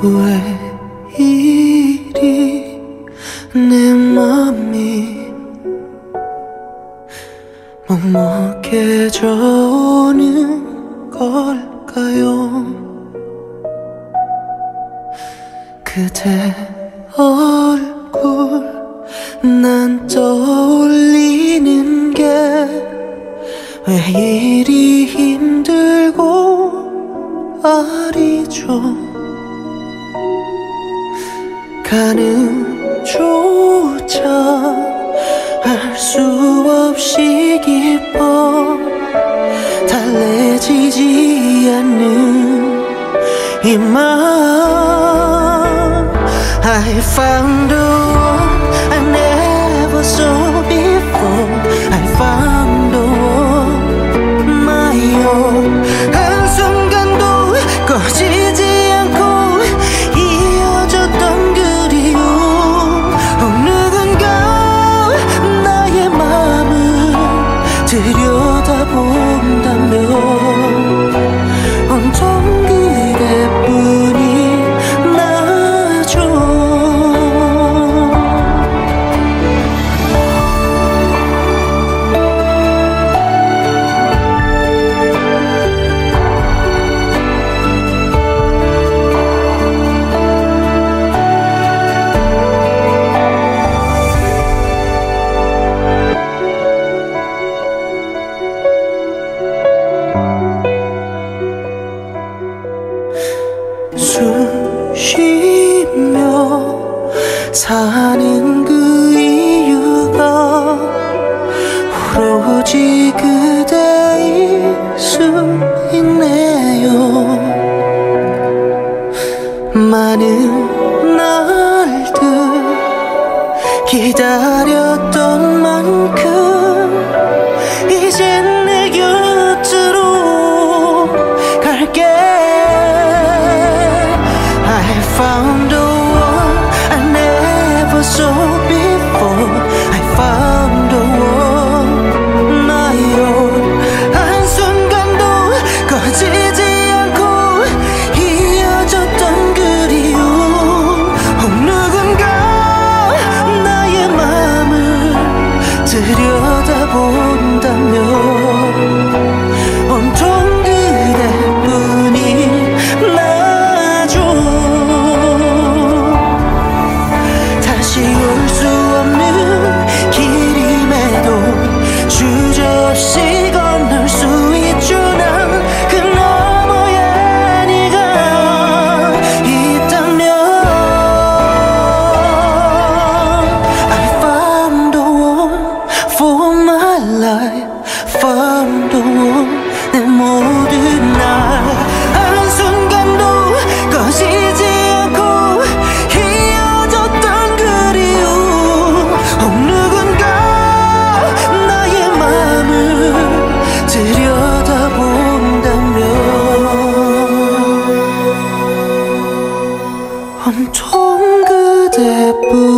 왜 이리 내 맘이 먹먹해져 오는 걸까요? 그대 얼굴 난 떠올리는 게 왜 이리 힘들고 아리죠? 가는 조차 할수 없이 기뻐 달래지지 않는 이맘 I found I so before. 많은 날들 기다렸던 만큼 이젠 내 곁으로 갈게. 들여다본다. 총 그대뿐.